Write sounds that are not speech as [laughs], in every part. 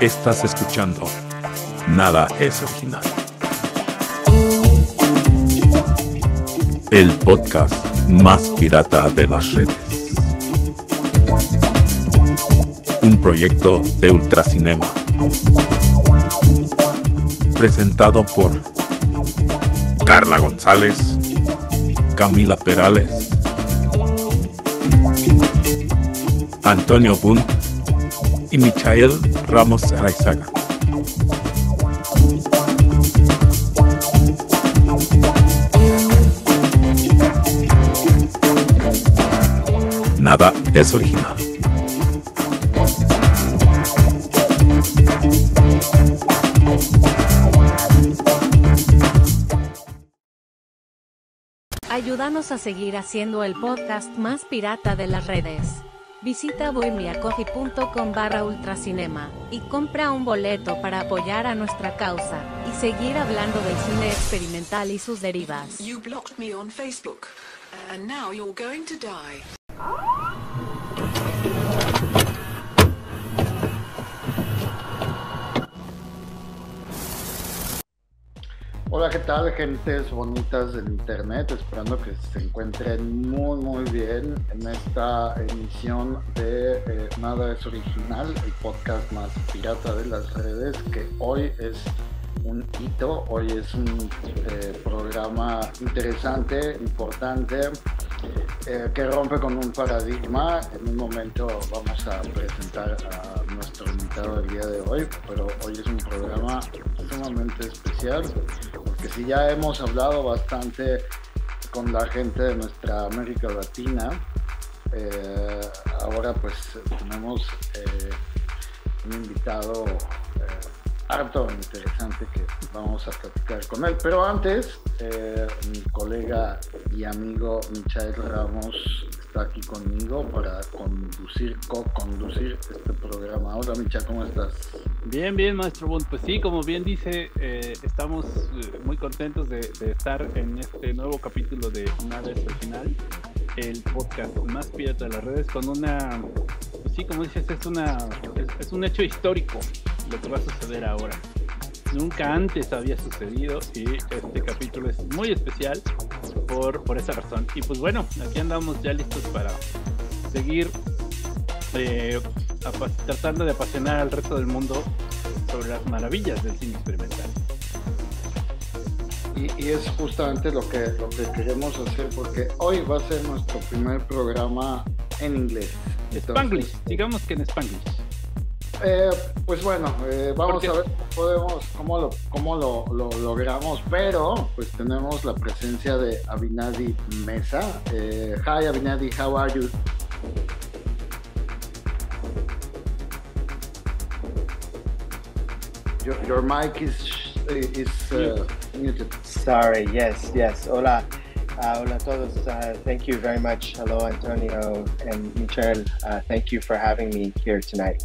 Estás escuchando Nada es original. El podcast más pirata de las redes. Un proyecto de Ultracinema. Presentado por Carla González, Camila Perales, Antonio Bunt y Michael Ramos Araizaga. Nada es original. Ayúdanos a seguir haciendo el podcast más pirata de las redes. Visita bohemiacoffee.com barra ultracinema y compra un boleto para apoyar a nuestra causa y seguir hablando del cine experimental y sus derivas. Hola, ¿qué tal, gentes bonitas del internet? Esperando que se encuentren muy, muy bien en esta emisión de eh, Nada es Original, el podcast más pirata de las redes, que hoy es un hito, hoy es un eh, programa interesante, importante, eh, que rompe con un paradigma. En un momento vamos a presentar a nuestro invitado del día de hoy, pero hoy es un programa sumamente especial, porque si ya hemos hablado bastante con la gente de nuestra América Latina, eh, ahora pues tenemos un invitado harto interesante que vamos a platicar con él. Pero antes, eh, mi colega y amigo Michael Ramos está aquí conmigo para conducir, co-conducir este programa. Hola Micha, ¿cómo estás? Bien, bien, maestro Bond. Pues sí, como bien dice, eh, estamos eh, muy contentos de, estar en este nuevo capítulo de Nada es Original, el podcast más pirata de las redes, con una, pues sí, como dices, es, una, es un hecho histórico lo que va a suceder ahora. Nunca antes había sucedido y este capítulo es muy especial por, por esa razón. Y pues bueno, aquí andamos ya listos para seguir eh, tratando de apasionar al resto del mundo sobre las maravillas del cine experimental. Y, y es justamente lo que, lo que queremos hacer porque hoy va a ser nuestro primer programa en inglés. Entonces, Spanglish, digamos que en Spanglish. Eh, pues bueno, eh, vamos Porque- a ver cómo podemos, cómo lo, cómo lo, lo logramos, pero pues tenemos la presencia de Abinadi Mesa. Eh, hi Abinadi, how are you? Your, your mic is is uh, muted. Sorry, yes, yes. Hola. Uh, hola a todos. Uh, thank you very much. Hello, Antonio and Michelle. Uh, thank you for having me here tonight.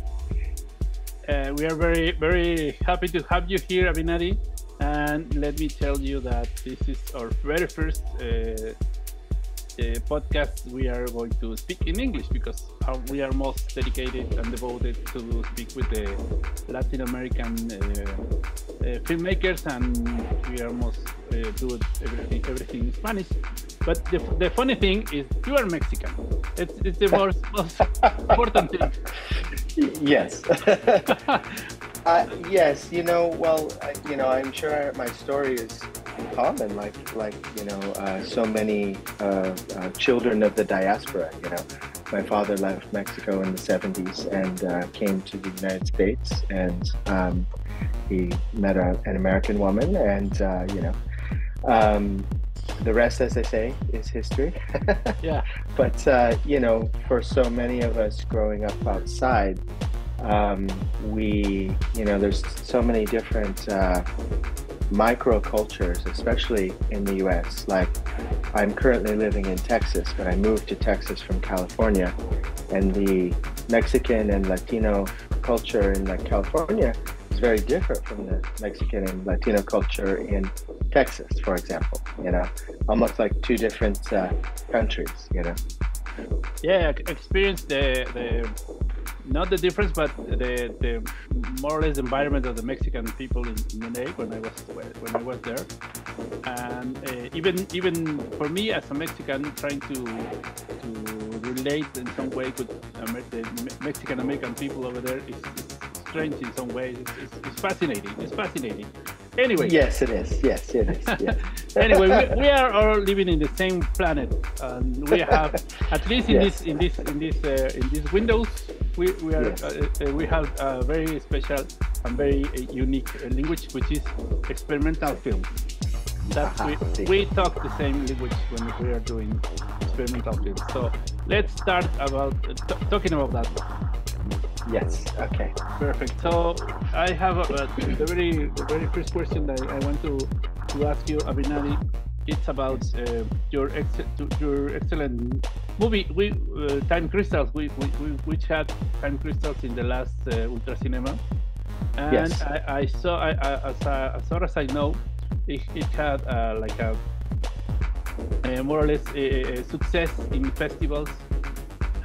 Uh, we are very, very happy to have you here, Abinadi. And let me tell you that this is our very first uh, uh, podcast. We are going to speak in English because how we are most dedicated and devoted to speak with the Latin American uh, uh, filmmakers, and we are most uh, do everything, everything in Spanish. But the, the funny thing is, you are Mexican. It's, it's the most, [laughs] most important thing. Yes. [laughs] uh, yes, you know, well, uh, you know, I'm sure my story is common, like, like you know, uh, so many uh, uh, children of the diaspora. You know, my father left Mexico in the 70s and uh, came to the United States, and um, he met a, an American woman, and uh, you know, um, the rest, as they say, is history. [laughs] Yeah. but uh, you know, for so many of us growing up outside, um, we, you know, there's so many different uh, microcultures, especially in the U.S. Like, I'm currently living in Texas, but I moved to Texas from California, and the Mexican and Latino culture in like California is very different from the Mexican and Latino culture in Texas, for example. You know, almost like two different uh, countries. You know. yeah, experience the the not the difference, but the, the more or less environment of the Mexican people in, in when I was when I was there, and uh, even even for me as a Mexican trying to to relate in some way with Amer- the Mexican American people over there is, is strange in some ways. It's, it's, it's fascinating. It's fascinating. Anyway. Yes, it is. Yes, it is. Yes. [laughs] anyway, we, we, are all living in the same planet, and we have at least in yes. this in this in this uh, in these windows, we, we are yes. uh, uh, we have a very special and very uh, unique uh, language, which is experimental film. That we, we talk the same language when we are doing experimental film. So let's start about uh, t- talking about that. Yes. Okay. Perfect. So I have a, a, the very the very first question that I want to to ask you, Abinadi. It's about uh, your ex- your excellent movie. We uh, Time Crystals. We, we, we which had Time Crystals in the last uh, Ultra Cinema, and yes. I, I saw I, I, as, as far as I know, it, it had uh, like a, a, more or less a, a success in festivals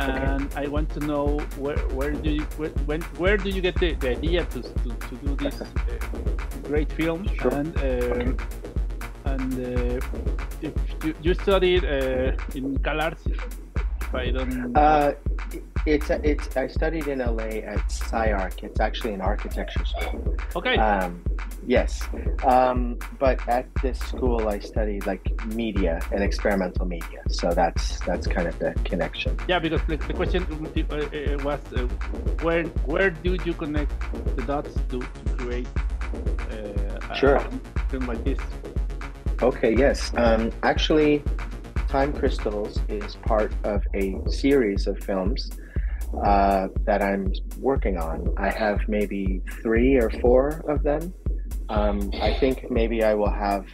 and okay. I want to know where where do you where, when where do you get the, the idea to, to, to do this uh, great film sure. and uh, okay. And uh, if you, you studied uh, in CalArts if I don't uh, it's it's I studied in LA at SCI-Arc it's actually an architecture school okay um, Yes, um, but at this school I studied like media and experimental media, so that's that's kind of the connection. Yeah, because the, the question uh, uh, was uh, where where do you connect the dots to, to create uh, sure. a film like this? Okay, yes. Um, actually, Time Crystals is part of a series of films uh, that I'm working on. I have maybe three or four of them um, I think maybe I will have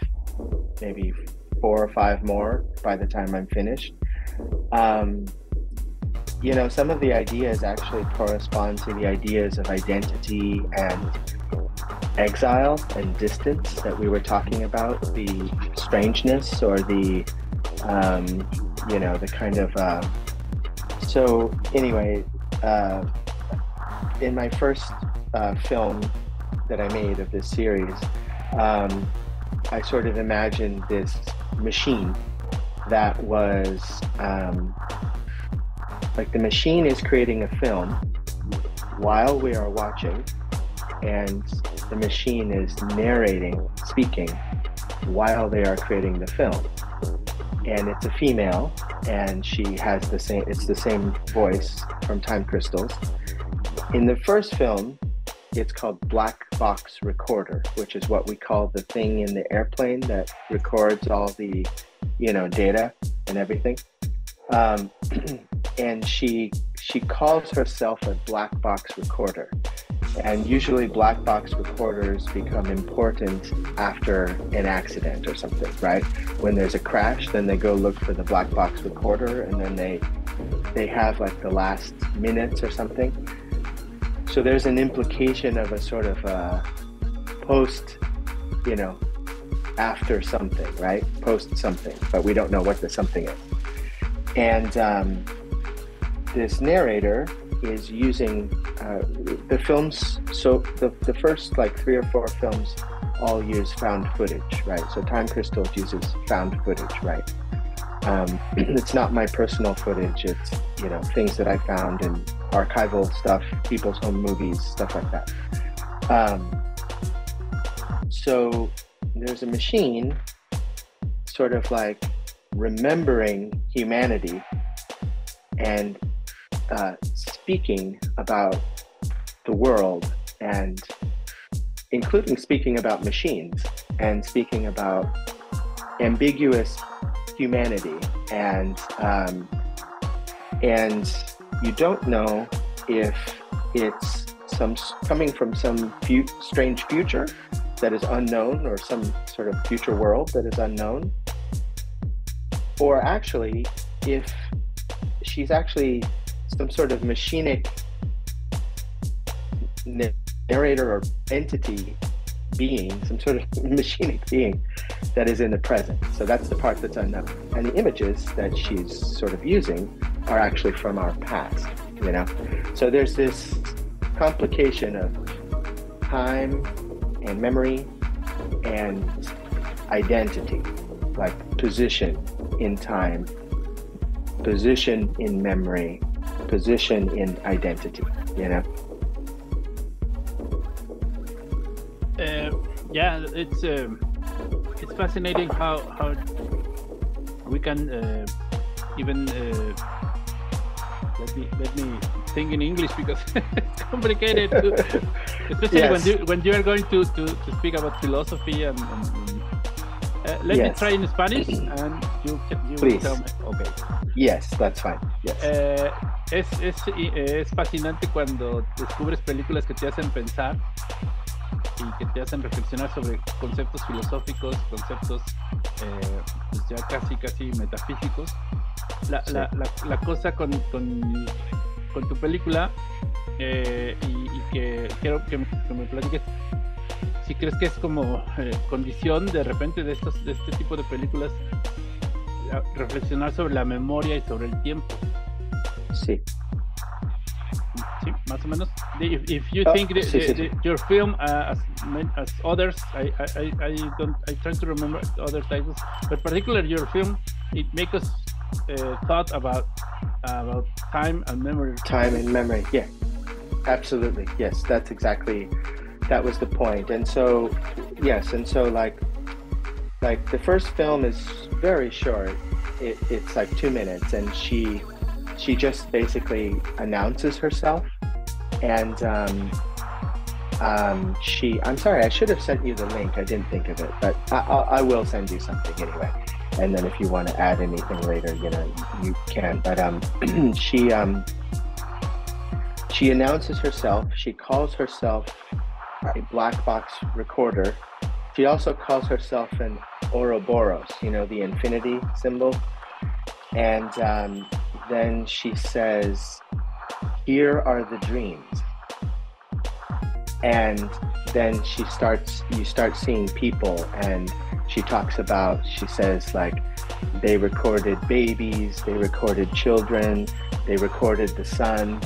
maybe four or five more by the time I'm finished. Um, you know, some of the ideas actually correspond to the ideas of identity and exile and distance that we were talking about, the strangeness or the, um, you know, the kind of. Uh, so, anyway, uh, in my first uh, film, that I made of this series, um, I sort of imagined this machine that was um, like the machine is creating a film while we are watching, and the machine is narrating, speaking while they are creating the film. And it's a female, and she has the same. It's the same voice from Time Crystals. In the first film, it's called black box recorder, which is what we call the thing in the airplane that records all the, you know, data and everything. Um, [clears throat] and she she calls herself a black box recorder. And usually, black box recorders become important after an accident or something, right? When there's a crash, then they go look for the black box recorder, and then they they have like the last minutes or something so there's an implication of a sort of uh, post, you know, after something, right? Post something, but we don't know what the something is. And um, this narrator is using uh, the films. So the, the first like three or four films all use found footage, right? So Time Crystals uses found footage, right? Um, [clears throat] it's not my personal footage. It's you know things that I found in archival stuff, people's home movies, stuff like that. Um, so there's a machine sort of like remembering humanity and uh, speaking about the world and including speaking about machines and speaking about ambiguous humanity and um, and you don't know if it's some coming from some strange future that is unknown or some sort of future world that is unknown. Or actually if she's actually some sort of machinic narrator or entity being, some sort of [laughs] machinic being that is in the present. So that's the part that's unknown. And the images that she's sort of using are actually from our past. you know. So there's this complication of time and memory and identity, like position in time, position in memory, position in identity, you know. Uh, yeah, it's um, it's fascinating how how we can uh, even uh, let me let me think in English because it's [laughs] complicated, to, especially when you when you are going to to, to speak about philosophy and. and, and uh, let me try in Spanish and you can you Please. tell me. Okay. Yes, that's fine. Yes. Eh, es, es, es fascinante cuando descubres películas que te hacen pensar y que te hacen reflexionar sobre conceptos filosóficos, conceptos eh, pues ya casi casi metafísicos. La, Sí. la, la, la cosa con, con, con tu película eh, y, y que quiero que me, que me platiques si crees que es como eh, condición de repente de estos de este tipo de películas reflexionar sobre la memoria y sobre el tiempo. Sí. Sí, más o menos. If, if you Ah, think the, sí, the- sí, the- your film uh, as as others, I, I, I- I don't I try to remember other titles, but particularly your film, it makes us uh, thought about about time and memory. time and memory yeah absolutely yes that's exactly that was the point and so yes and so like like the first film is very short it, it's like two minutes and she she just basically announces herself and um, um, she i'm sorry i should have sent you the link. I didn't think of it but i, I, I will send you something anyway. And then if you want to add anything later you know you can but um [clears throat] she um she announces herself. She calls herself a black box recorder. She also calls herself an ouroboros you know the infinity symbol. And um, then she says here are the dreams. And then she starts you start seeing people and she talks about she says like they recorded babies they recorded children they recorded the sun.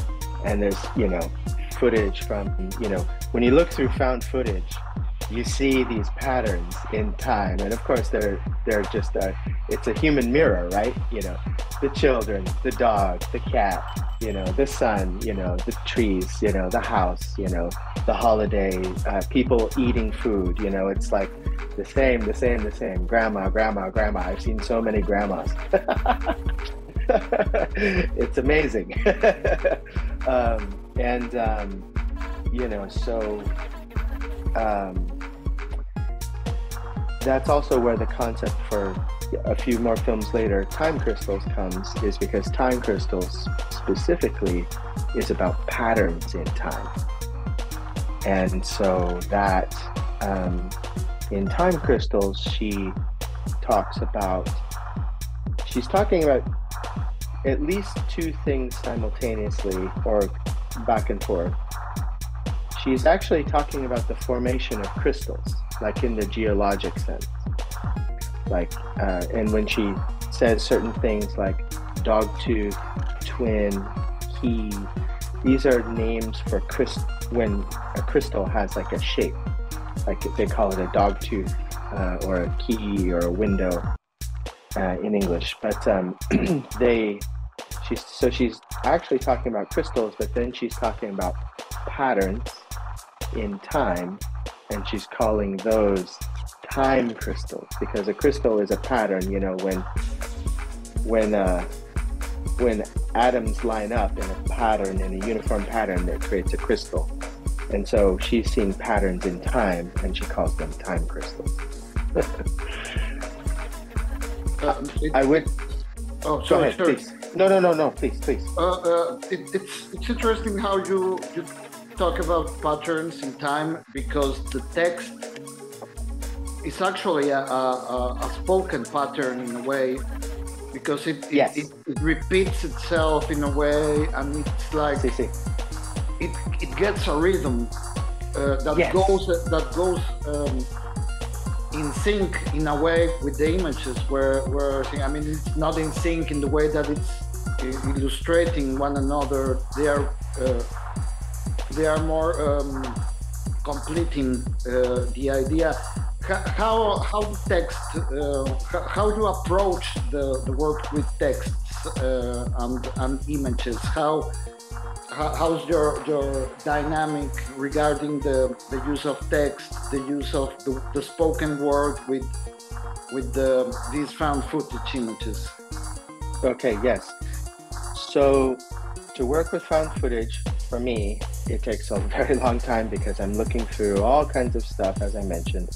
And there's you know footage from you know when you look through found footage you see these patterns in time. And of course they're they're just a it's a human mirror right? You know the children the dog the cat you know the sun you know the trees you know the house you know the holiday uh, people eating food you know it's like the same the same the same. Grandma grandma grandma. I've seen so many grandmas. [laughs] It's amazing. [laughs] Um, and um, you know so um, that's also where the concept for a few more films later time crystals comes is because time crystals specifically is about patterns in time. And so that um, in time crystals she talks about she's talking about at least two things simultaneously or back and forth she's actually talking about the formation of crystals like in the geologic sense. Like uh, and when she says certain things like dog tooth twin key these are names for crystal when a crystal has like a shape. Like they call it a dog tooth uh, or a key or a window uh, in english. But um, [clears throat] they she's so she's actually talking about crystals but then she's talking about patterns in time and she's calling those time crystals because a crystal is a pattern you know when when uh when atoms line up in a pattern in a uniform pattern that creates a crystal. And so she's seeing patterns in time and she calls them time crystals. [laughs] Uh, it- i would oh, go sorry, ahead sorry. please. No no no no please please. Uh, uh, it, it's it's interesting how you you talk about patterns in time because the text is actually a, a, a- spoken pattern in a way because it it, Yes. it it repeats itself in a way and it's like see see it, it gets a rhythm uh, that Yes. goes that goes um, in sync in a way with the images where where I mean it's not in sync in the way that it's illustrating one another. They are uh, they are more um, completing uh, the idea. How how text uh, how you approach the, the work with texts uh, and and images? How how's your your dynamic regarding the the use of text, the use of the, the spoken word with with the, these found footage images? Okay, yes. So to work with found footage for me, it takes a [laughs] very long time because I'm looking through all kinds of stuff, as I mentioned.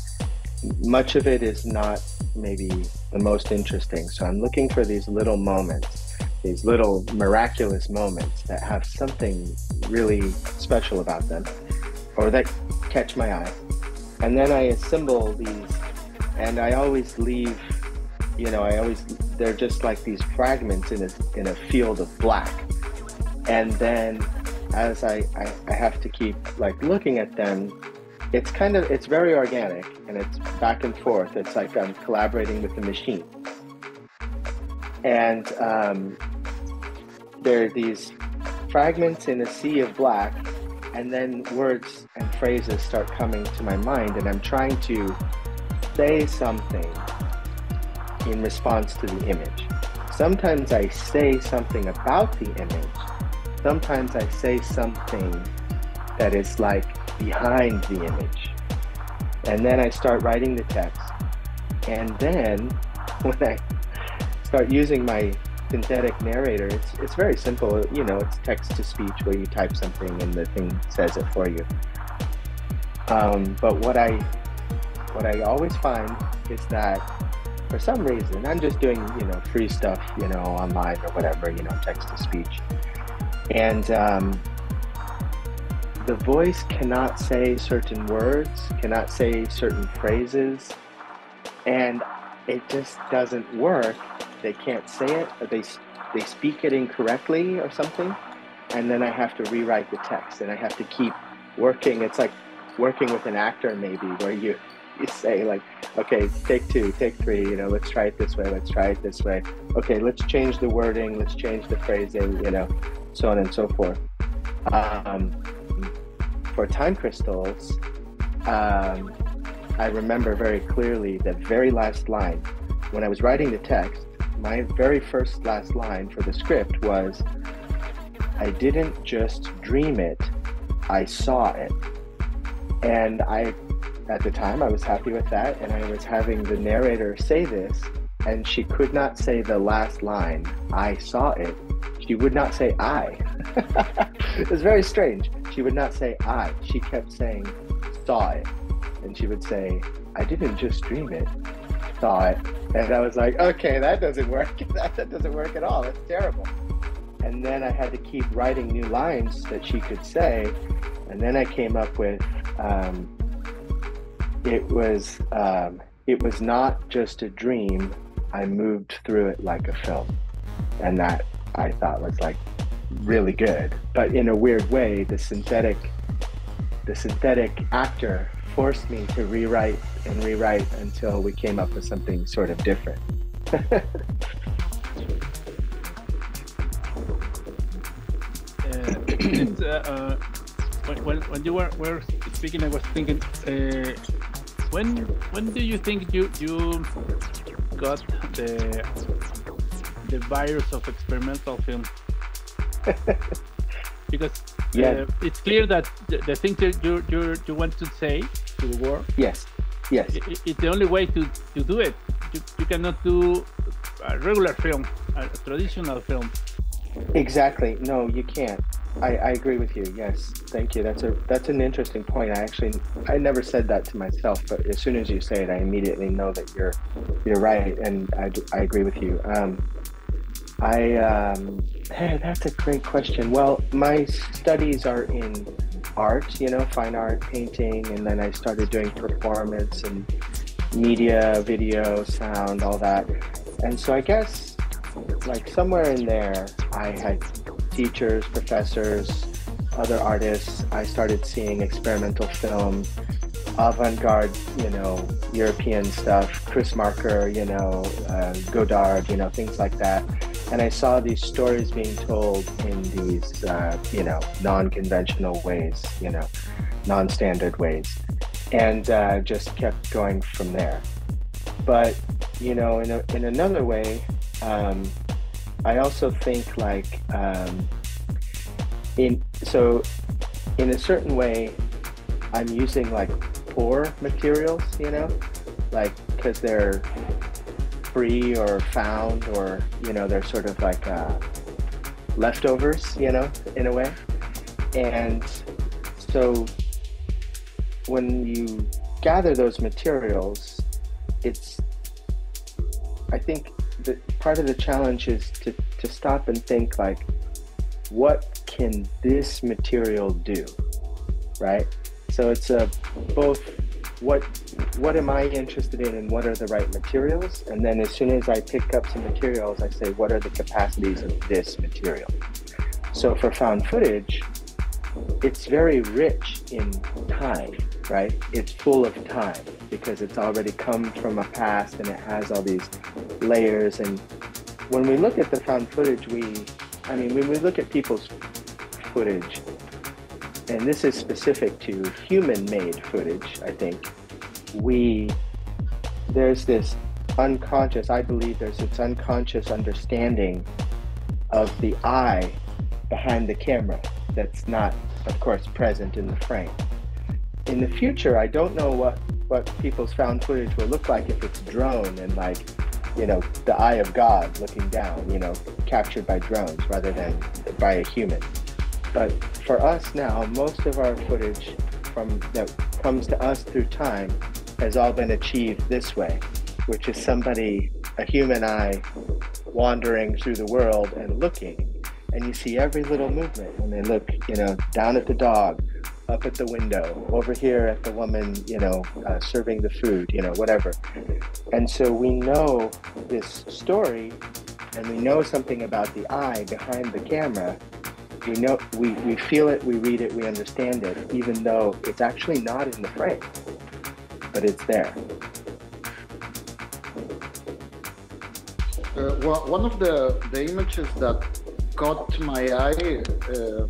Much of it is not maybe the most interesting. So I'm looking for these little moments, these little miraculous moments that have something really special about them or that catch my eye. And then I assemble these, and I always leave, you know, I always, they're just like these fragments in a, in a field of black. And then as I, I, I have to keep like looking at them, it's kind of it's very organic and it's back and forth. It's like I'm collaborating with the machine. And um, there are these fragments in a sea of black, and then words and phrases start coming to my mind, and I'm trying to say something in response to the image. Sometimes I say something about the image, sometimes I say something that is like behind the image. And then I start writing the text. And then [laughs] when I start using my synthetic narrator, it's, it's very simple. You know, it's text to speech where you type something and the thing says it for you. Um, but what I what I always find is that for some reason, I'm just doing, you know, free stuff, you know, online or whatever, you know, text to speech. And um, the voice cannot say certain words, cannot say certain phrases, and it just doesn't work. They can't say it, or they they speak it incorrectly or something, and then I have to rewrite the text, and I have to keep working. It's like working with an actor, maybe, where you you say like, okay, take two, take three, you know, let's try it this way, let's try it this way. Okay, let's change the wording, let's change the phrasing, you know so on and so forth. Um, for time crystals, um, I remember very clearly the very last line. When I was writing the text, my very first last line for the script was I didn't just dream it, I saw it. And I, at the time, I was happy with that. And I was having the narrator say this, and she could not say the last line, I saw it she would not say I. [laughs] it was very strange. She would not say I. She kept saying saw it. And she would say, I didn't just dream it, saw it. And I was like, okay, that doesn't work. [laughs] that, doesn't work at all. That's terrible. And then I had to keep writing new lines that she could say. And then I came up with um, it was um, it was not just a dream. I moved through it like a film, and that I thought was like really good. But in a weird way, the synthetic the synthetic actor forced me to rewrite and rewrite until we came up with something sort of different. [laughs] uh, [clears throat] uh, when, when, you were, were speaking, I was thinking, uh, when when do you think you you got the the virus of experimental film. [laughs] because yeah. Uh, it's clear that the, the thing that you, you, you want to say to the world. Yes. Yes. It, it's the only way to, to do it. You, you cannot do a regular film, a traditional film. Exactly. No, you can't. I, I agree with you. Yes, thank you. That's a that's an interesting point. I actually I never said that to myself, but as soon as you say it, I immediately know that you're you're right, and I, I agree with you. Um, I um, hey, that's a great question. Well, my studies are in art, you know, fine art, painting, and then I started doing performance and media, video, sound, all that. And so I guess like somewhere in there, I had teachers, professors, other artists. I started seeing experimental film, avant-garde, you know, European stuff, Chris Marker, you know, uh, Godard, you know, things like that and I saw these stories being told in these, uh, you know, non-conventional ways, you know, non-standard ways, and uh, just kept going from there. But you know, in a, in another way, um, I also think like um, in so in a certain way, I'm using like poor materials, you know, like because they're free or found or you know they're sort of like uh, leftovers, you know, in a way, and so when you gather those materials, it's I think that part of the challenge is to, to stop and think like, what can this material do? Right? So it's a both what what am I interested in and what are the right materials? And then as soon as I pick up some materials, I say, what are the capacities of this material? So for found footage, it's very rich in time, right? It's full of time because it's already come from a past and it has all these layers. And when we look at the found footage, we, I mean, when we look at people's footage, and this is specific to human made footage, I think, we, there's this unconscious, I believe there's this unconscious understanding of the eye behind the camera that's not, of course, present in the frame. In the future, I don't know what, what people's found footage will look like if it's drone and like, you know, the eye of God looking down, you know, captured by drones rather than by a human. But for us now, most of our footage from that comes to us through time has all been achieved this way, which is somebody, a human eye, wandering through the world and looking and you see every little movement when they look, you know, down at the dog, up at the window, over here at the woman, you know, uh, serving the food, you know, whatever. And so we know this story and we know something about the eye behind the camera. We know, we, we feel it, we read it, we understand it, even though it's actually not in the frame, but it's there. Uh, well, one of the, the images that caught my eye uh,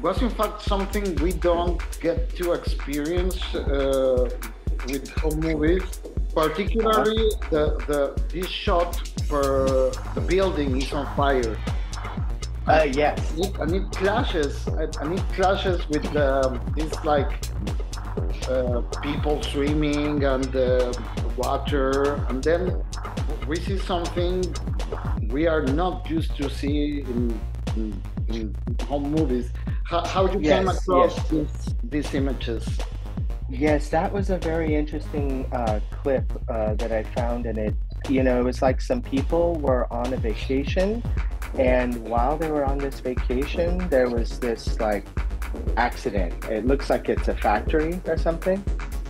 was in fact something we don't get to experience uh, with home movies. Particularly the, the this shot for the building is on fire. Uh, yes. And it, and it clashes and it clashes with um, this like uh, people swimming and uh, water and then we see something we are not used to see in, in, in home movies. How, how you Yes, came across yes. these, these images? Yes, that was a very interesting uh, clip uh, that I found, and it, you know, it was like some people were on a vacation, and while they were on this vacation, there was this like accident. It looks like it's a factory or something,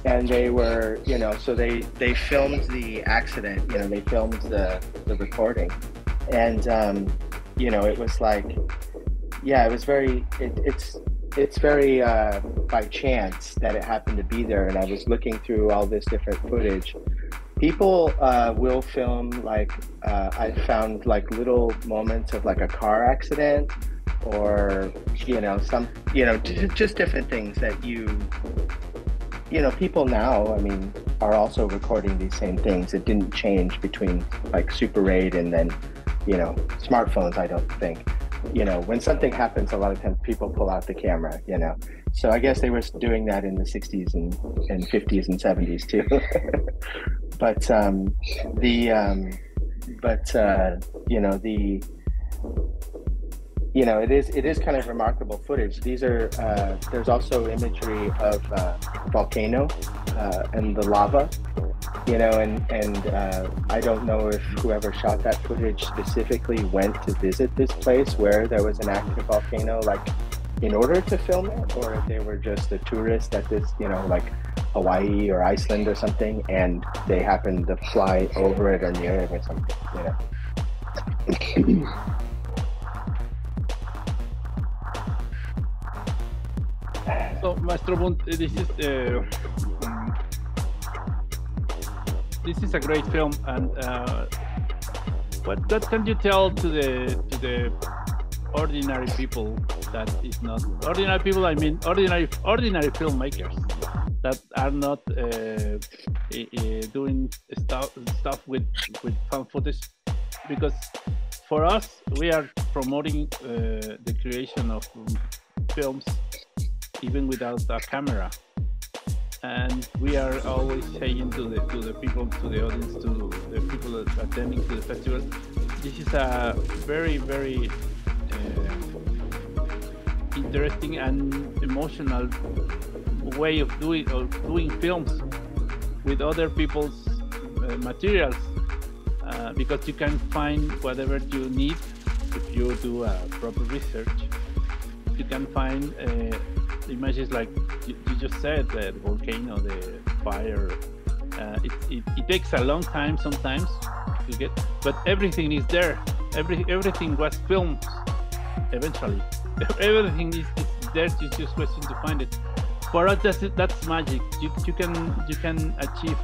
and they were, you know, so they they filmed the accident. You know, they filmed the the recording, and um, you know, it was like, yeah, it was very. It, it's it's very uh, by chance that it happened to be there, and I was looking through all this different footage. People uh, will film like uh, I found like little moments of like a car accident, or you know some you know j- just different things that you you know people now. I mean, are also recording these same things. It didn't change between like Super 8 and then you know smartphones. I don't think you know, when something happens, a lot of times people pull out the camera, you know. So I guess they were doing that in the 60s and, and 50s and 70s too. [laughs] but um, the, um, but uh, you know, the, you know, it is it is kind of remarkable footage. These are uh, there's also imagery of uh, volcano uh, and the lava, you know, and and uh, I don't know if whoever shot that footage specifically went to visit this place where there was an active volcano, like in order to film it, or if they were just a tourist at this, you know, like Hawaii or Iceland or something, and they happened to fly over it or near it or something, you know. So, Maestro Bunt, uh, this is uh, this is a great film, and uh, what what can you tell to the to the ordinary people that is not ordinary people i mean ordinary ordinary filmmakers that are not uh, uh, doing stuff stuff with with found footage. Because for us we are promoting uh, the creation of films even without a camera. And we are always saying to the to the people to the audience to the people attending to the festival this is a very very interesting and emotional way of doing of doing films with other people's uh, materials uh, because you can find whatever you need if you do a proper research. You can find uh, images like you, you just said the volcano the fire. Uh, it, it, it takes a long time sometimes to get but everything is there. Every everything was filmed eventually. [laughs] Everything is, is there it's just question to find it. For us that's that's magic. You, you can you can achieve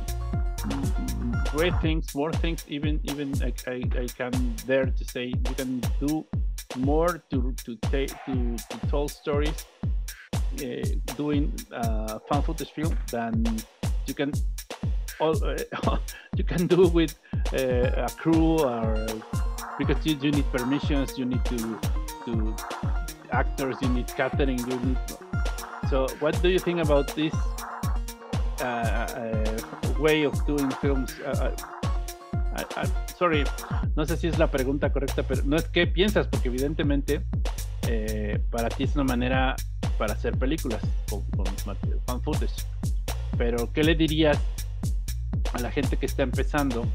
great things more things even even I, I, I can dare to say you can do more to to take to, to tell stories uh, doing uh, found footage film than you can all, uh, [laughs] you can do with uh, a crew or because you, you need permissions you need to to actors you need catering you need so what do you think about this uh, uh, way of doing films sorry no sé si es la pregunta correcta pero no es qué piensas porque evidentemente eh, para ti es una manera para hacer películas con, con fan footage. Pero qué le dirías a la gente que está empezando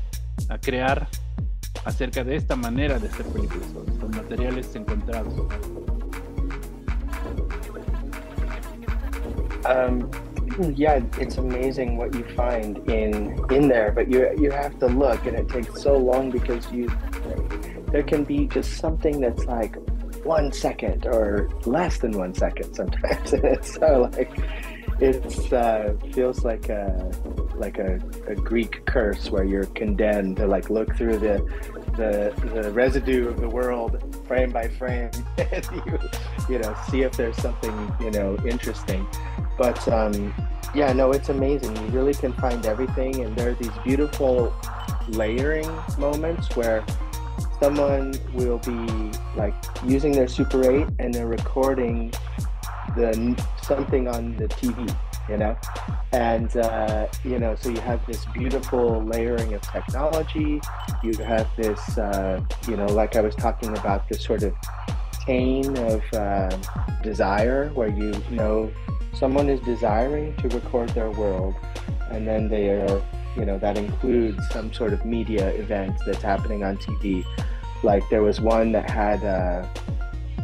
a crear acerca de esta manera de hacer películas con materiales encontrados. Um, yeah, it's amazing what you find in in there, but you you have to look, and it takes so long because you there can be just something that's like one second or less than one second sometimes, [laughs] it's so like it uh, feels like a like a, a Greek curse where you're condemned to like look through the the, the residue of the world frame by frame [laughs] and you you know see if there's something you know interesting. But um, yeah no it's amazing. You really can find everything and there are these beautiful layering moments where someone will be like using their super 8 and they're recording the something on the tv you know? And uh, you know so you have this beautiful layering of technology. You have this uh, you know like i was talking about this sort of chain of uh, desire where you know someone is desiring to record their world and then they are you know that includes some sort of media event that's happening on tv like there was one that had uh,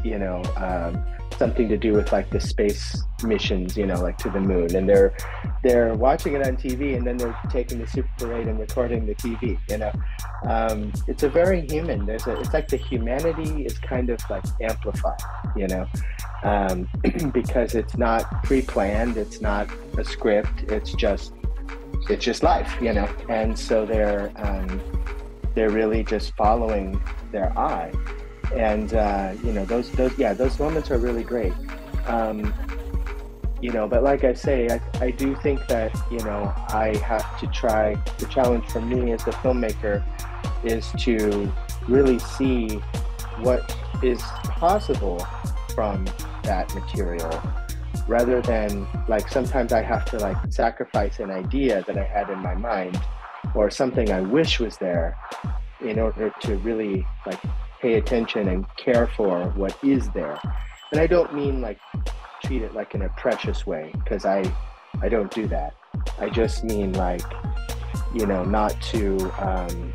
you know um, something to do with like the space missions, you know, like to the moon, and they're they're watching it on TV, and then they're taking the Super 8 and recording the TV. You know, um, it's a very human. There's a it's like the humanity is kind of like amplified. You know, um, [clears throat] because it's not pre-planned, it's not a script, it's just it's just life. You know, and so they're um, they're really just following their eye and uh, you know those those yeah those moments are really great. Um, you know but like i say I, I do think that you know i have to try the challenge for me as the filmmaker is to really see what is possible from that material rather than like sometimes i have to like sacrifice an idea that i had in my mind or something i wish was there in order to really like pay attention and care for what is there. And I don't mean like treat it like in a precious way because I I don't do that. I just mean like you know not to um,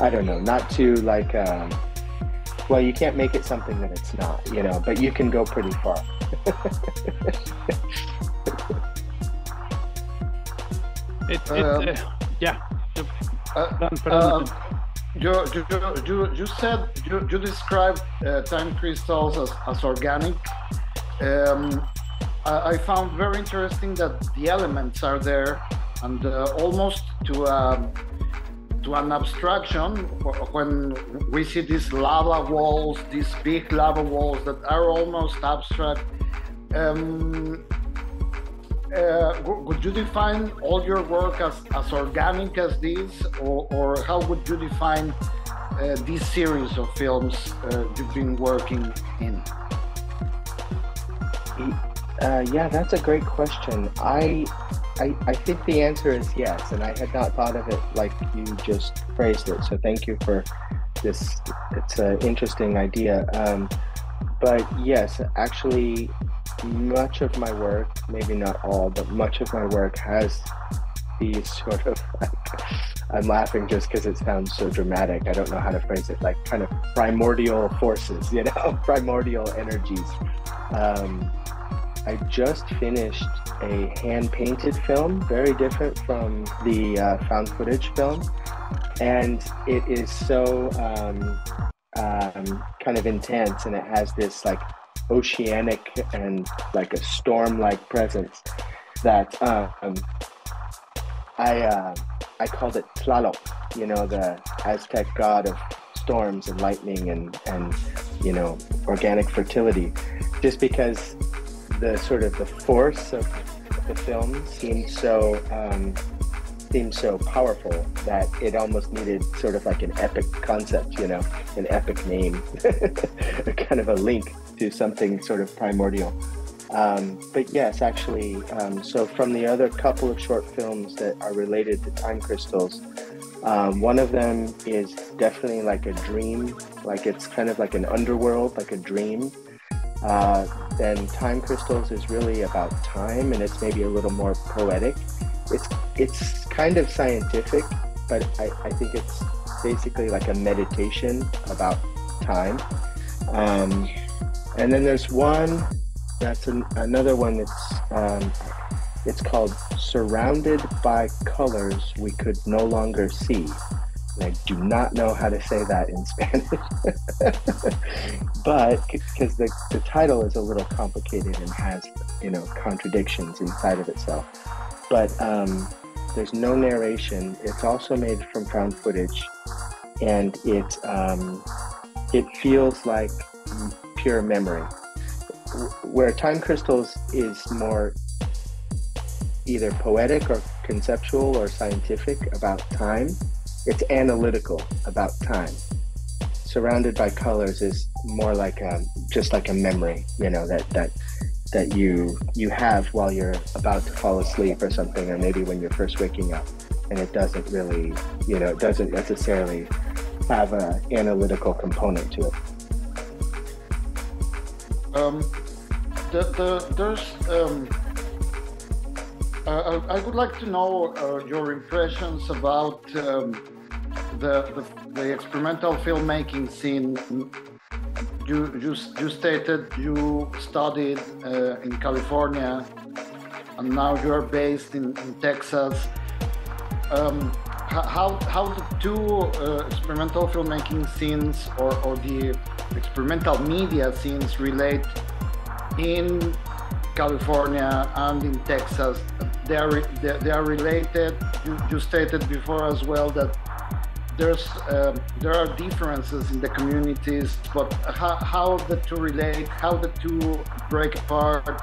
I don't know not to like um, well you can't make it something that it's not you know but you can go pretty far. [laughs] it, it, um, uh, yeah. Uh, you, you, you, you said you, you described uh, time crystals as, as organic. Um, I, I, found very interesting that the elements are there and uh, almost to um, to an abstraction when we see these lava walls, these big lava walls that are almost abstract. Um, uh, would you define all your work as, as organic as this, or, or how would you define uh, this series of films uh, you've been working in? Uh, yeah, that's a great question. I, I, I think the answer is yes, and I had not thought of it like you just phrased it. So thank you for this. It's an interesting idea. Um, but yes, actually, much of my work, maybe not all, but much of my work has these sort of. like, I'm laughing just because it sounds so dramatic. I don't know how to phrase it. Like kind of primordial forces, [laughs] you know, primordial energies. Um, I just finished a hand painted film, very different from the uh, found footage film. And it is so um, um, kind of intense and it has this like oceanic and like a storm like presence that um, I, uh, I called it Tlaloc, you know, the Aztec god of storms and lightning and, and you know, organic fertility, just because the sort of the force of the film seemed so um, seemed so powerful that it almost needed sort of like an epic concept, you know, an epic name, [laughs] kind of a link to something sort of primordial. Um, but yes, actually, um, so from the other couple of short films that are related to time crystals, um, one of them is definitely like a dream, like it's kind of like an underworld, like a dream uh, then Time Crystals is really about time, and it's maybe a little more poetic. It's it's kind of scientific, but I, I think it's basically like a meditation about time. Um, and then there's one that's an, another one that's um, it's called Surrounded by Colors We Could No Longer See. And I do not know how to say that in [laughs] Spanish, but because the, the title is a little complicated and has you know contradictions inside of itself. But um, there's no narration. It's also made from found footage, and it um, it feels like pure memory. Where Time Crystals is more either poetic or conceptual or scientific about time it's analytical about time. Surrounded by colors is more like a, just like a memory, you know, that, that that you you have while you're about to fall asleep or something, or maybe when you're first waking up, and it doesn't really, you know, it doesn't necessarily have an analytical component to it. Um, the, the, there's um, uh, I would like to know uh, your impressions about um, the, the, the experimental filmmaking scene you, you, you stated you studied uh, in California and now you're based in, in Texas. Um, how, how the two uh, experimental filmmaking scenes or, or the experimental media scenes relate in California and in Texas? They are, they, they are related. You, you stated before as well that there's um, there are differences in the communities, but how, how the two relate, how the two break apart,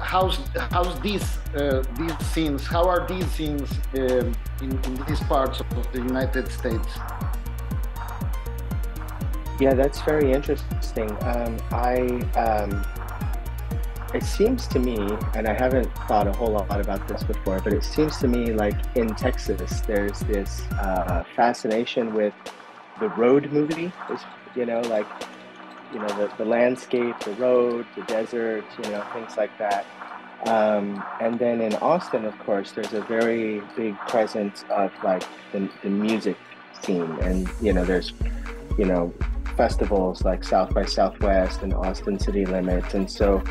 how's how's these uh, these scenes, how are these scenes um, in, in these parts of the United States? Yeah, that's very interesting. Um, I um, it seems to me, and I haven't thought a whole lot about this before, but it seems to me like in Texas, there's this uh, fascination with the road movie. You know, like you know the, the landscape, the road, the desert, you know, things like that. Um, and then in Austin, of course, there's a very big presence of like the, the music scene, and you know, there's you know festivals like South by Southwest and Austin City Limits, and so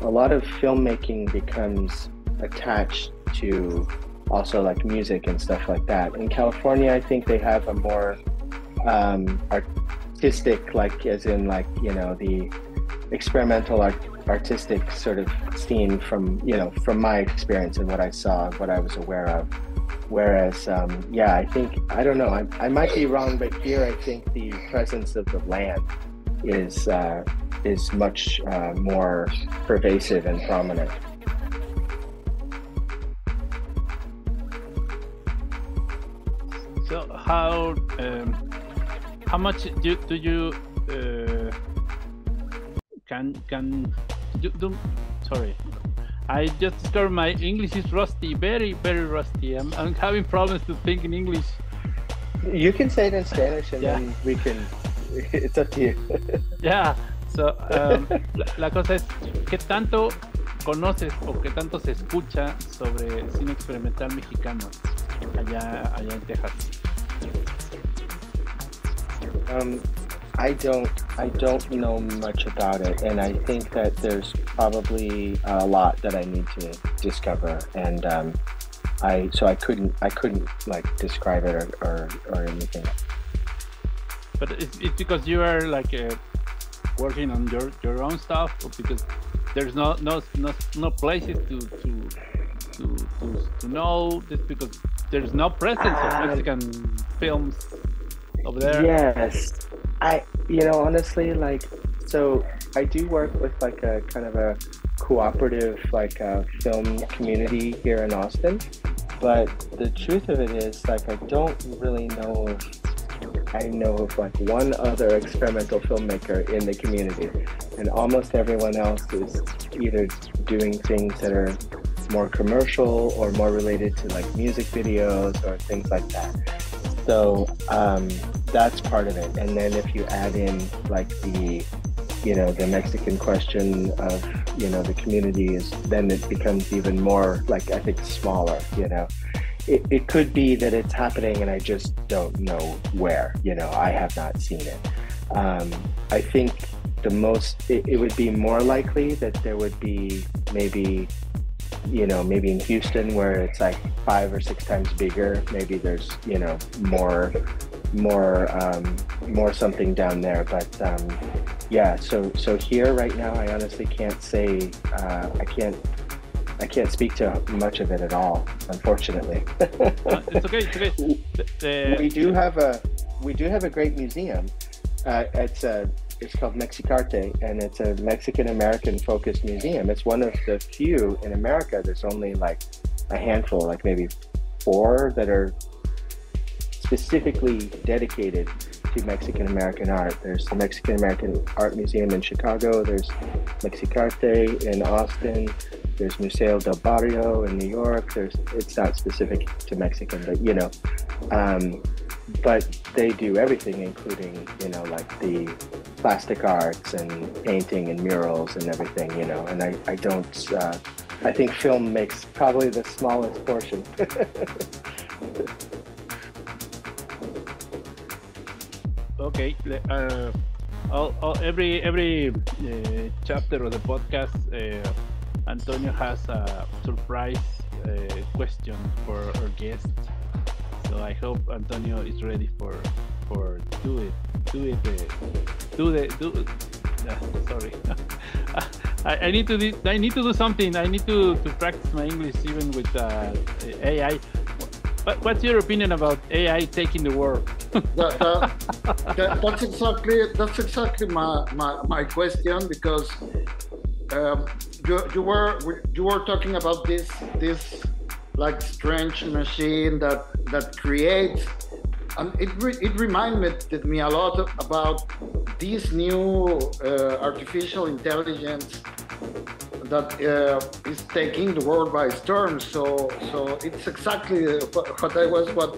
a lot of filmmaking becomes attached to also like music and stuff like that. In California, I think they have a more um, artistic, like as in like you know the experimental art, artistic sort of scene from you know from my experience and what I saw, and what I was aware of. Whereas, um, yeah, I think I don't know. I, I might be wrong, but here I think the presence of the land is uh, is much uh, more pervasive and prominent. So how um, how much do, do you uh, can can do, do sorry I just discovered my English is rusty very very rusty I'm, I'm having problems to think in English You can say it in Spanish and Yeah. then we can. [laughs] It's up to you. yeah, so um, [laughs] la, la cosa es qué tanto conoces o qué tanto se escucha sobre cine experimental mexicano allá allá en Texas Um, I don't. I don't know much about it, and I think that there's probably a lot that I need to discover. And um, I so I couldn't. I couldn't like describe it or or, or anything. But it's, it's because you are like uh, working on your, your own stuff, or because there's no no no, no places to to, to to to know this because there's no presence of Um, Mexican films over there. Yes, I. You know, honestly, like, so I do work with like a kind of a cooperative like uh, film community here in Austin, but the truth of it is, like, I don't really know I know of like one other experimental filmmaker in the community, and almost everyone else is either doing things that are more commercial or more related to like music videos or things like that. So um, that's part of it. And then if you add in like the, you know, the Mexican question of, you know, the community is, then it becomes even more like, I think, smaller, you know. It, it could be that it's happening and I just don't know where, you know, I have not seen it. Um, I think the most, it, it would be more likely that there would be maybe you know, maybe in Houston where it's like five or six times bigger, maybe there's, you know, more, more, um, more something down there. But um, yeah, so so here right now, I honestly can't say, uh, I can't, I can't speak to much of it at all, unfortunately. [laughs] Uh, it's okay. It's okay. The- the- we do have a, we do have a great museum. Uh, it's a, it's called Mexic-Arte, and it's a Mexican American focused museum. It's one of the few in America. There's only like a handful, like maybe four that are specifically dedicated to Mexican American art. There's the Mexican American Art Museum in Chicago. There's Mexic-Arte in Austin. There's Museo del Barrio in New York. There's it's not specific to Mexican, but you know, um, but they do everything, including you know like the plastic arts and painting and murals and everything. You know, and I I don't. Uh, I think film makes probably the smallest portion. [laughs] okay. Uh, all, all, every every uh, chapter of the podcast, uh, Antonio has a surprise uh, question for our guest. So I hope Antonio is ready for for do it, do it, uh, do the do. Uh, sorry, [laughs] I, I need to do, I need to do something. I need to, to practice my English even with uh, AI. What, what's your opinion about AI taking the world? [laughs] That, that- that's exactly that's exactly my, my, my question because um, you, you were you were talking about this this like strange machine that that creates and it re, it reminded me a lot about this new uh, artificial intelligence that uh, is taking the world by storm. So, so it's exactly what, I was what,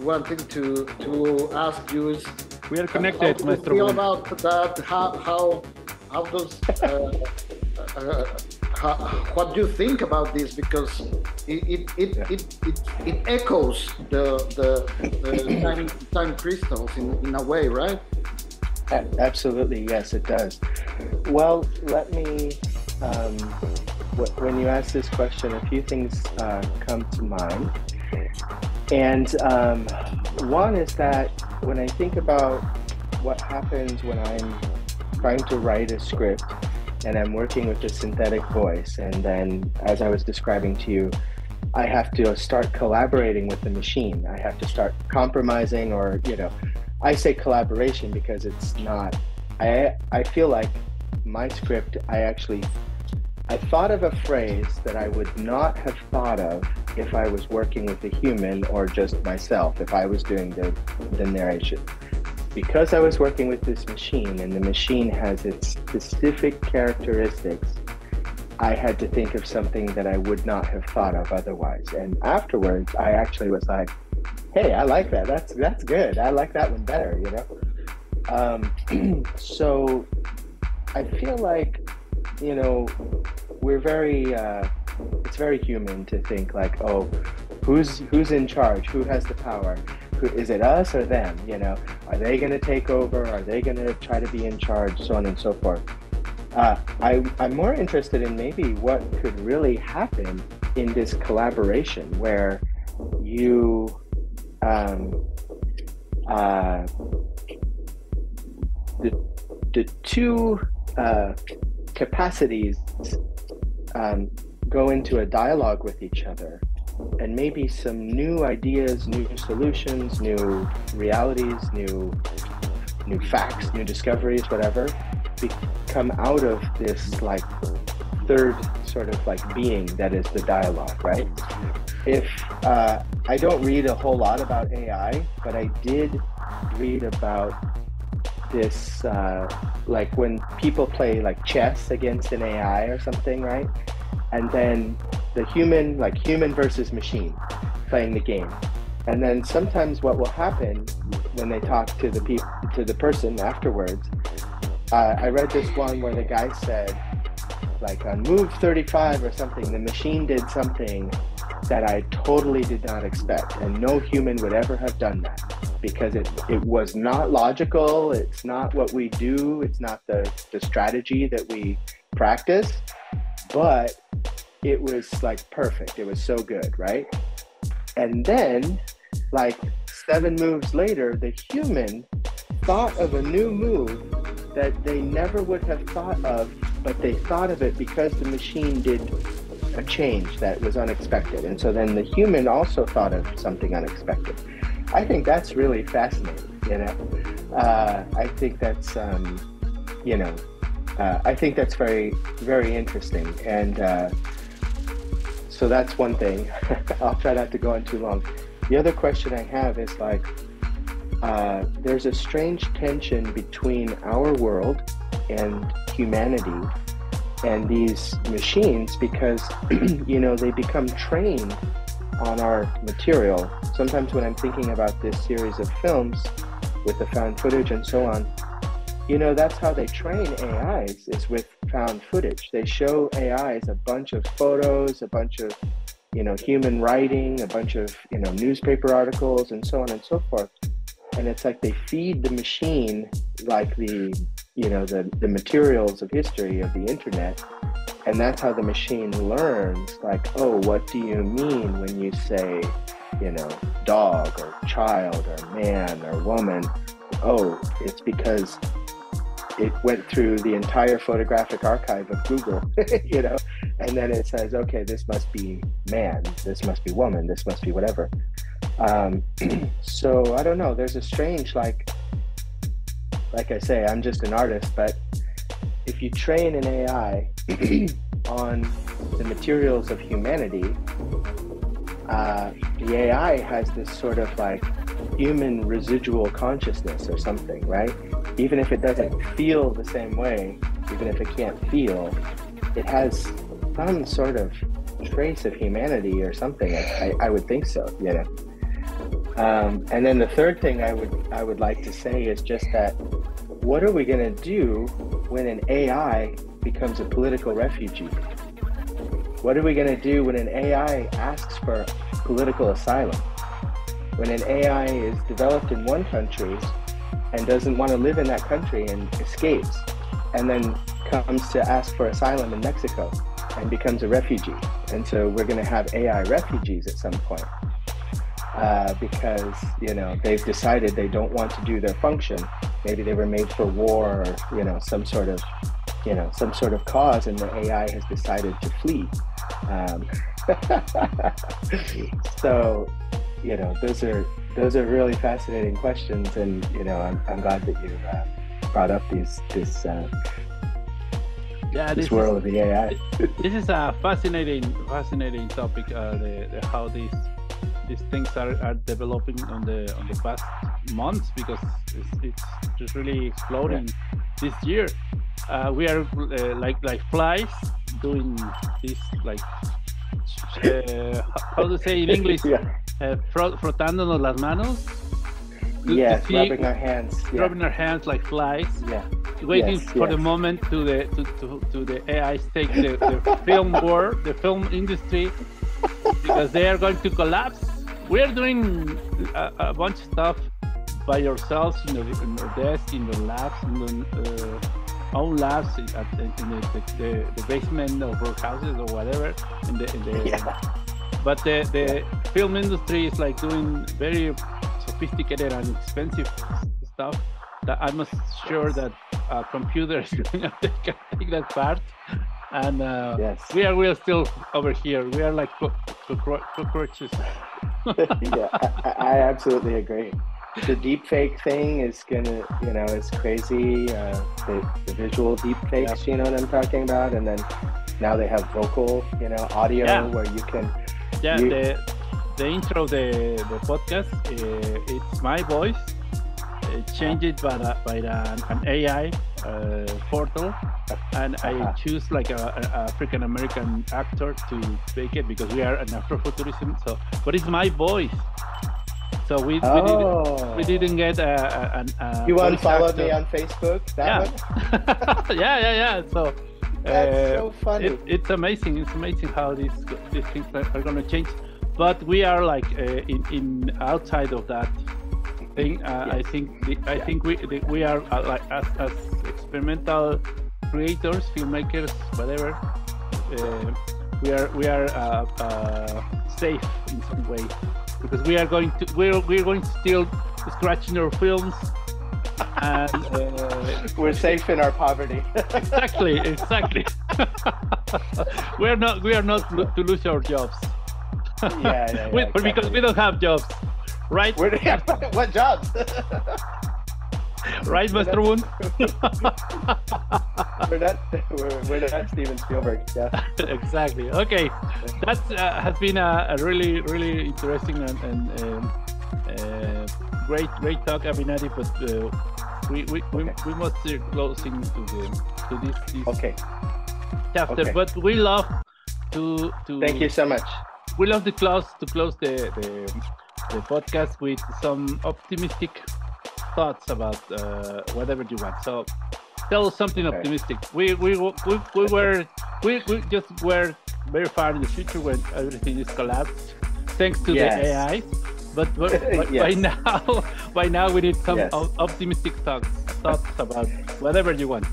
wanting to to ask you is We are how connected, do you feel about that? How how how does uh, uh, how, what do you think about this? Because it it it, it, it, it echoes the the, time, time crystals in, in a way, right? Absolutely, yes, it does. Well, let me. Um, wh- when you ask this question, a few things uh, come to mind. And um, one is that when I think about what happens when I'm trying to write a script and I'm working with a synthetic voice. And then, as I was describing to you, I have to start collaborating with the machine. I have to start compromising, or, you know, I say collaboration because it's not, I, I feel like my script, I actually, I thought of a phrase that I would not have thought of if I was working with a human or just myself, if I was doing the, the narration because I was working with this machine and the machine has its specific characteristics, I had to think of something that I would not have thought of otherwise. And afterwards, I actually was like, "Hey, I like that. That's that's good. I like that one better." You know. Um, [clears throat] so I feel like, you know, we're very. Uh, it's very human to think like, "Oh, who's who's in charge? Who has the power?" Is it us or them? You know, are they going to take over? Are they going to try to be in charge? So on and so forth. Uh, I, I'm more interested in maybe what could really happen in this collaboration where you um, uh, the, the two uh, capacities um, go into a dialogue with each other and maybe some new ideas, new solutions, new realities, new new facts, new discoveries, whatever, come out of this like third sort of like being that is the dialogue, right? If uh, I don't read a whole lot about AI, but I did read about this, uh, like when people play like chess against an AI or something, right? And then the human, like human versus machine, playing the game. And then sometimes what will happen when they talk to the people, to the person afterwards, uh, I read this one where the guy said, like on move 35 or something, the machine did something that I totally did not expect, and no human would ever have done that because it, it was not logical. It's not what we do. It's not the, the strategy that we practice, but it was like perfect. It was so good, right? And then, like seven moves later, the human thought of a new move that they never would have thought of, but they thought of it because the machine did a change that was unexpected. And so then the human also thought of something unexpected. I think that's really fascinating, you know? Uh, I think that's, um, you know, uh, I think that's very, very interesting. And, uh, so that's one thing. [laughs] I'll try not to go on too long. The other question I have is like, uh, there's a strange tension between our world and humanity and these machines because, [clears throat] you know, they become trained on our material. Sometimes when I'm thinking about this series of films with the found footage and so on, you know, that's how they train AIs is with found footage. They show AIs a bunch of photos, a bunch of, you know, human writing, a bunch of, you know, newspaper articles and so on and so forth. And it's like they feed the machine like the, you know, the, the materials of history of the internet. And that's how the machine learns, like, oh, what do you mean when you say, you know, dog or child or man or woman? Oh, it's because it went through the entire photographic archive of Google, [laughs] you know, and then it says, okay, this must be man, this must be woman, this must be whatever. Um, [clears throat] so I don't know. There's a strange, like, like I say, I'm just an artist, but if you train an AI [clears throat] on the materials of humanity, uh, the AI has this sort of like human residual consciousness or something, right? Even if it doesn't feel the same way, even if it can't feel, it has some sort of trace of humanity or something. I, I would think so, you know. Um, and then the third thing I would I would like to say is just that what are we going to do when an AI becomes a political refugee? What are we going to do when an AI asks for political asylum? When an AI is developed in one country and doesn't want to live in that country and escapes, and then comes to ask for asylum in Mexico and becomes a refugee. And so we're going to have AI refugees at some point uh, because you know they've decided they don't want to do their function maybe they were made for war or you know some sort of you know some sort of cause, and the AI has decided to flee. Um, [laughs] so you know those are those are really fascinating questions, and you know I'm, I'm glad that you uh, brought up these this uh, Yeah, this this world is, of the AI. this is a fascinating, fascinating topic. Uh, the, the how these these things are, are developing on the on the past months because it's, it's just really exploding this year. Uh, we are uh, like like flies doing this like uh, how to say in English [laughs] yeah. uh, fro- frotándonos las manos. to- to Yes, rubbing our hands. Yeah. rubbing our hands like flies yeah. waiting Yes, for the moment to the to, to, to the AI take the, the [laughs] film world, the film industry, because they are going to collapse. We are doing a, a bunch of stuff by yourselves in your, in your desk, in your labs, in your uh, own labs, in, in the, the, the basement of houses or whatever. In the, in the, Yeah. But the, the film industry is like doing very sophisticated and expensive stuff that I'm sure that uh, computers [laughs] can take that part. And uh, Yes. we are we are still over here. We are like co- cockroaches. [laughs] yeah, I, I absolutely agree. The deep fake thing is gonna, you know, it's crazy. Uh, the, the visual deep fakes, you know what I'm talking about? And then now they have vocal, you know, audio Yeah. where you can. Yeah, You- the the intro of the the podcast. Uh, it's my voice. Uh, changed it by, a- by an, an AI uh, portal, and I Uh-huh. choose like a, a African American actor to take it because we are an Afrofuturism. So, but it's my voice. So we, we, didn't, Oh, we didn't get a, a, an- a You unfollowed me on Facebook. That Yeah. one. [laughs] yeah, yeah, yeah. So That's uh, so funny. it, it's amazing. It's amazing how these these things are, are going to change. But we are like uh, in, in outside of that thing. Uh, I think the, I Yeah. think we the, we are uh, like as, as experimental creators, filmmakers, whatever. Uh, we are we are uh, uh, safe in some way because we are going to we're we're going to still scratching our films and. Uh, We're safe in our poverty. exactly exactly [laughs] we are not we are not lo- to lose our jobs yeah, yeah, yeah, [laughs] We- but because we don't have jobs right We're, [laughs] what jobs? Right master woon we're not. We're, we're not Steven Spielberg. Yeah. [laughs] exactly okay that uh, has been a, a really really interesting and, and um, uh, great great talk abinadi but uh, we, we, we, Okay. we must uh, closing to the to this, this Okay. chapter okay. but we love to to Thank you so much. we love to close to close the, the the podcast with some optimistic thoughts about uh, whatever you want. So tell us something Okay. optimistic. We we, we we were we, we just were very far in the future when everything is collapsed thanks to Yes. the AI. But, but, but [laughs] by now [laughs] by now we need some Yes. optimistic thoughts thoughts about whatever you want.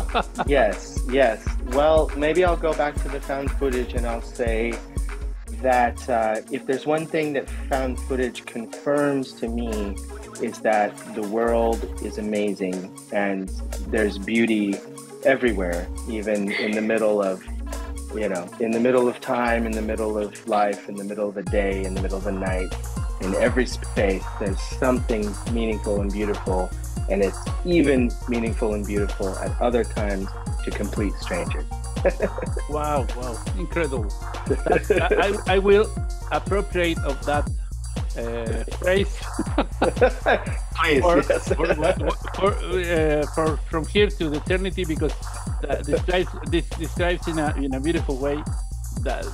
[laughs] yes, yes. Well, maybe I'll go back to the found footage and I'll say that uh, if there's one thing that found footage confirms to me is that the world is amazing and there's beauty everywhere, even in the middle of, you know, in the middle of time, in the middle of life, in the middle of the day, in the middle of the night. In every space, there's something meaningful and beautiful and it's even meaningful and beautiful at other times to complete strangers. [laughs] Wow, wow, incredible. That's, I, I I will appropriate of that uh, phrase Please, for, yes. for, for, uh, for from here to the eternity because that describes this describes in a in a beautiful way that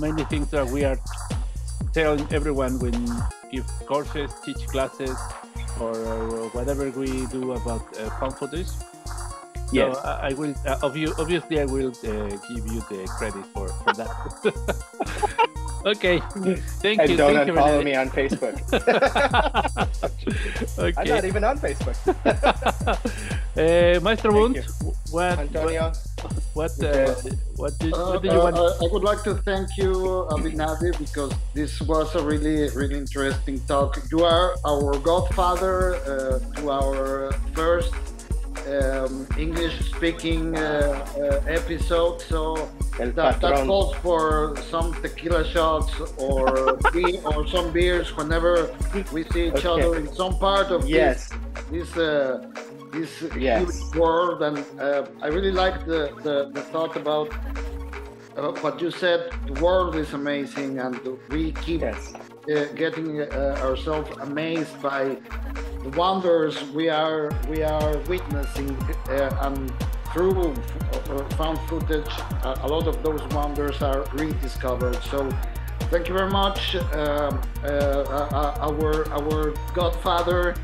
many things that we are telling everyone when give courses, teach classes, or whatever we do about uh, found footage. Yes. So I, I will uh, obvi- obviously I will uh, give you the credit for, for that. [laughs] okay, thank and you. don't thank you, unfollow Renee. me on Facebook. [laughs] okay. I'm not even on Facebook. [laughs] uh, Maestro Thank Bunt, what, Antonio, what, what uh, what, did, Uh, what do you uh, want? uh, I would like to thank you, Abinadi, because this was a really, really interesting talk. You are our godfather uh, to our first um, English-speaking uh, uh, episode. So El that, that calls for some tequila shots or [laughs] beer, or some beers whenever we see each Okay. other in some part of Yes. this this uh, this Yes. huge world. And uh, I really like the, the, the thought about uh, what you said. The world is amazing, and we keep Yes. Uh, getting uh, ourselves amazed by the wonders we are we are witnessing uh, and through found footage a lot of those wonders are rediscovered. So thank you very much um, our our godfather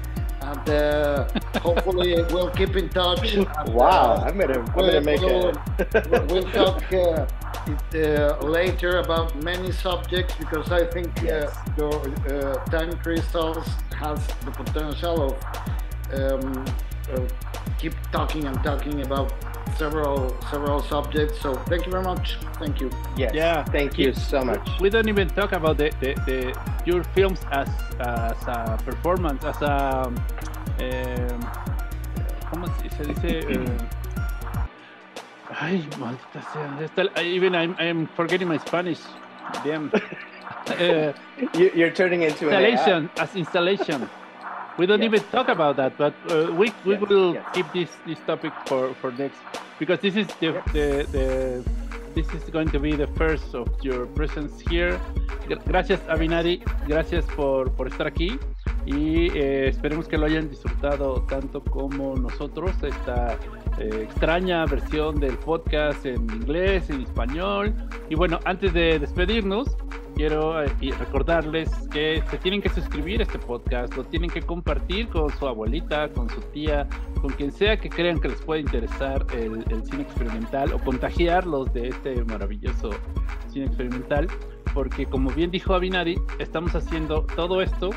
and uh, hopefully [laughs] we'll keep in touch and, Wow, uh, I'm gonna I'm we'll, gonna make we'll, a. [laughs] we'll talk uh, it, uh, later about many subjects because I think uh, Yes. your uh, time crystals has the potential of um, uh, keep talking and talking about several several subjects. So thank you very much. Thank you. Yes. Yeah. Thank you so much. We don't even talk about the, the, the your films as as a performance, as a um, ¿cómo se se dice? Eh, ay, maldita sea. Está- even I'm, I'm forgetting my Spanish. Damn. [laughs] Eh, You, you're turning into an AI. installation as installation. We don't Yes. even talk about that, but uh, we we Yes, will yes. keep this this topic for for next because this is the the, the this is going to be the first of your presence here. Gra- Gracias Abinadi, gracias por por estar aquí y eh, esperemos que lo hayan disfrutado tanto como nosotros esta eh, extraña versión del podcast en inglés, en español y bueno antes de despedirnos quiero eh, recordarles que se tienen que suscribir a este podcast, lo tienen que compartir con su abuelita, con su tía, con quien sea que crean que les pueda interesar el, el cine experimental o contagiarlos de este maravilloso cine experimental, porque como bien dijo Abinadi, estamos haciendo todo esto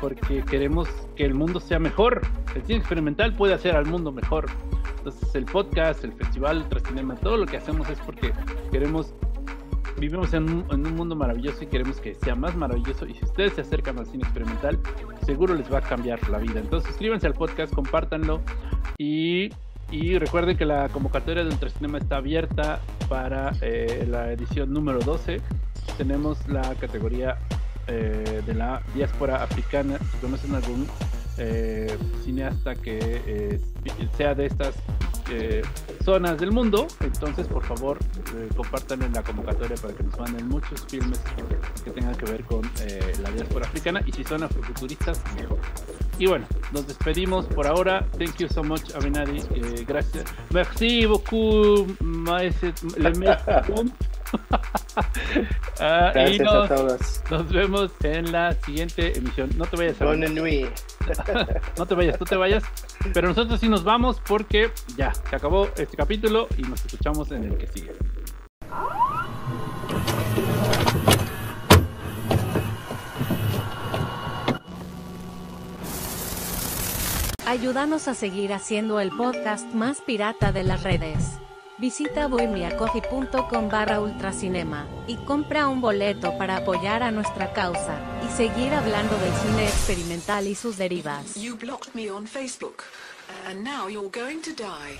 porque queremos que el mundo sea mejor. El cine experimental puede hacer al mundo mejor. Entonces el podcast, el festival Ultracinema, todo lo que hacemos es porque queremos vivimos en un, mundo maravilloso y queremos que sea más maravilloso. Y si ustedes se acercan al cine experimental, seguro les va a cambiar la vida. Entonces, suscríbanse al podcast, compártanlo y, y recuerden que la convocatoria de Ultracinema está abierta para eh, la edición número 12. Tenemos la categoría eh, de la diáspora africana. Si conocen algún eh, cineasta que sea de estas eh, zonas del mundo, entonces por favor eh, compartan en la convocatoria para que nos manden muchos filmes que tengan que ver con eh, la diáspora africana y si son afrofuturistas, mejor. Y bueno, nos despedimos por ahora. Thank you so much, Abinadi. Eh, gracias. Merci beaucoup, maestro. Le [laughs] Ah, [laughs] y Gracias a nos, todos. nos vemos en la siguiente emisión. No te vayas a Bonne nuit. [laughs] no te vayas, no te vayas. Pero nosotros sí nos vamos porque ya se acabó este capítulo y nos escuchamos en el que sigue. Ayúdanos a seguir haciendo el podcast más pirata de las redes. Visita bohemiacoffee.com barra ultracinema y compra un boleto para apoyar a nuestra causa y seguir hablando del cine experimental y sus derivas. You blocked me on Facebook, and now you're going to die.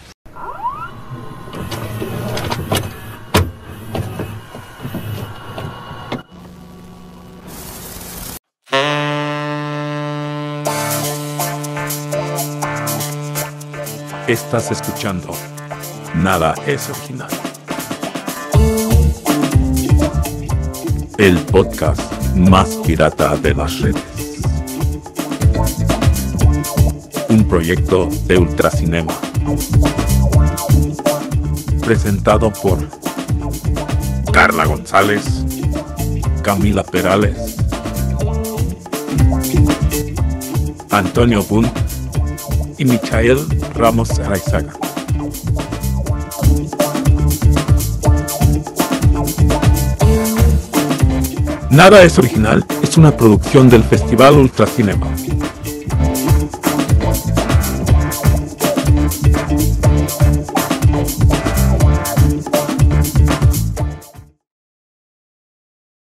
Estás escuchando. Nada es original. El podcast más pirata de las redes. Un proyecto de Ultracinema. Presentado por Carla González, Camila Perales, Antonio Bunt y Michael Ramos Araizaga. Nada es original es una producción del Festival Ultracinema.